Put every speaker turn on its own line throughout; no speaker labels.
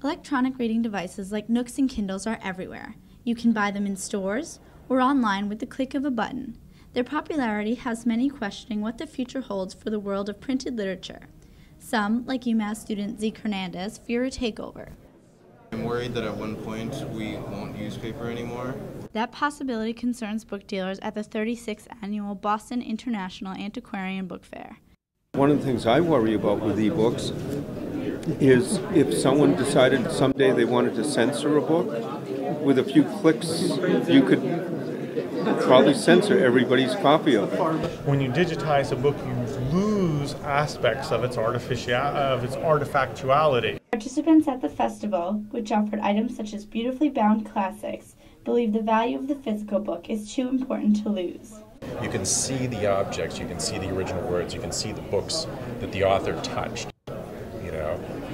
Electronic reading devices like Nooks and Kindles are everywhere. You can buy them in stores or online with the click of a button. Their popularity has many questioning what the future holds for the world of printed literature. Some, like UMass student Zeke Hernandez, fear a takeover.
I'm worried that at one point we won't use paper anymore.
That possibility concerns book dealers at the 36th annual Boston International Antiquarian Book Fair.
One of the things I worry about with ebooks is if someone decided someday they wanted to censor a book, with a few clicks, you could probably censor everybody's copy of it.
When you digitize a book, you lose aspects of its artificial of its artifactuality.
Participants at the festival, which offered items such as beautifully bound classics, believe the value of the physical book is too important to lose.
You can see the objects, you can see the original words, you can see the books that the author touched.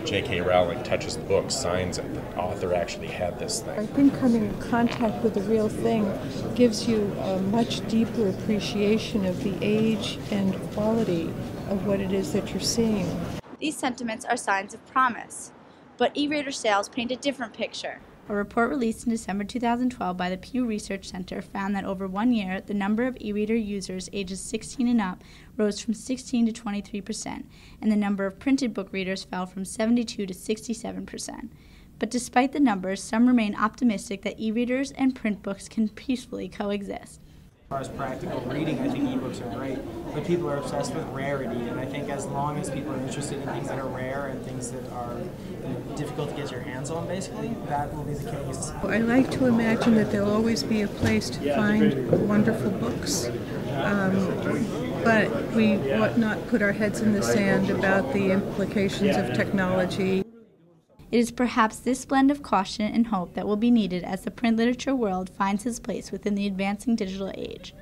You know, J.K. Rowling touches the book, signs it. The author actually had this thing.
I think coming in contact with the real thing gives you a much deeper appreciation of the age and quality of what it is that you're seeing.
These sentiments are signs of promise, but e-reader sales paint a different picture. A report released in December 2012 by the Pew Research Center found that over one year, the number of e reader users ages 16 and up rose from 16 to 23 percent, and the number of printed book readers fell from 72 to 67 percent. But despite the numbers, some remain optimistic that e readers and print books can peacefully coexist.
As far as practical reading, I think ebooks are great, but people are obsessed with rarity, and I think as long as people are interested in things that are rare and things that are difficult to get your hands on, basically, that will be the case.
I like to imagine that there'll always be a place to find wonderful books. Um, but we ought not put our heads in the sand about the implications of technology.
It is perhaps this blend of caution and hope that will be needed as the print literature world finds its place within the advancing digital age.